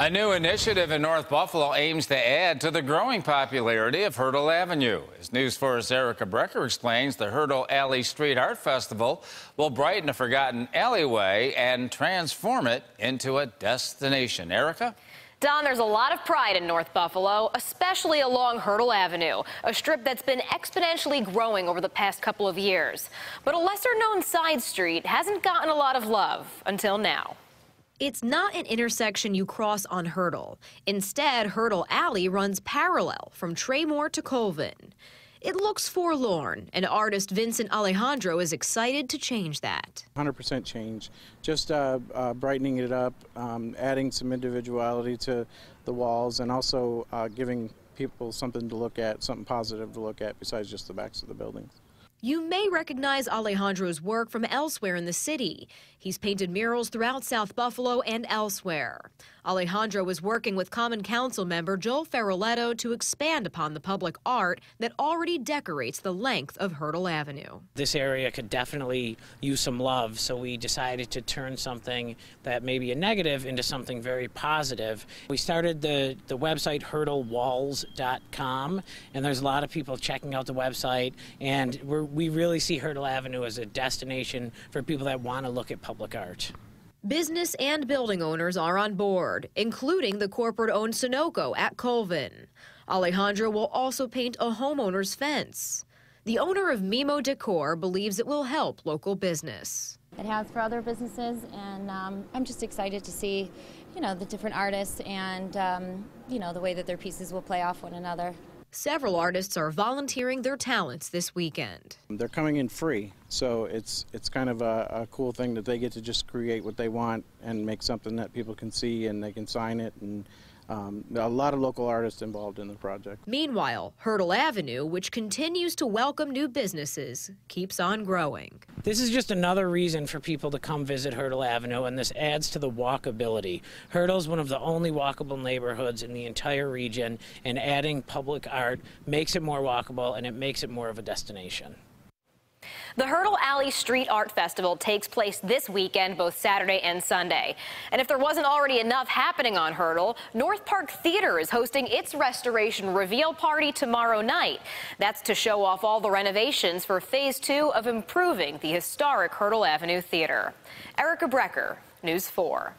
A new initiative in North Buffalo aims to add to the growing popularity of Hertel Avenue. As News 4's Erica Brecher explains, the Hertel Alley Street Art Festival will brighten a forgotten alleyway and transform it into a destination. Erica? Don, there's a lot of pride in North Buffalo, especially along Hertel Avenue, a strip that's been exponentially growing over the past couple of years. But a lesser known side street hasn't gotten a lot of love until now. It's not an intersection you cross on Hertel. Instead, Hertel Alley runs parallel from Traymore to Colvin. It looks forlorn, and artist Vincent Alejandro is excited to change that. 100% change. Just uh, uh, brightening it up, um, adding some individuality to the walls, and also uh, giving people something to look at, something positive to look at besides just the backs of the buildings. You may recognize Alejandro's work from elsewhere in the city. He's painted murals throughout South Buffalo and elsewhere. Alejandro was working with Common Council member Joel Feroleto to expand upon the public art that already decorates the length of Hertel Avenue. This area could definitely use some love, so we decided to turn something that may be a negative into something very positive. We started the, the website hertelwalls.com, and there's a lot of people checking out the website, and we really see Hertel Avenue as a destination for people that want to look at public art. Business and building owners are on board, including the corporate owned Sunoco at Colvin. Alejandro will also paint a homeowner's fence. The owner of Mimo Decor believes it will help local business. It has for other businesses, and um, I'm just excited to see, you know, the different artists and, um, you know, the way that their pieces will play off one another. Several artists are volunteering their talents this weekend. They're coming in free, so it's it's kind of a, a, cool thing that they get to just create what they want and make something that people can see and they can sign it and um, a lot of local artists involved in the project. Meanwhile, Hertel Avenue, which continues to welcome new businesses, keeps on growing. This is just another reason for people to come visit Hertel Avenue, and this adds to the walkability. Hertel is one of the only walkable neighborhoods in the entire region, and adding public art makes it more walkable and it makes it more of a destination. The Hertel Alley Street Art Festival takes place this weekend, both Saturday and Sunday. And if there wasn't already enough happening on Hertel, North Park Theater is hosting its restoration reveal party tomorrow night. That's to show off all the renovations for phase two of improving the historic Hertel Avenue Theater. Erica Brecher, News 4.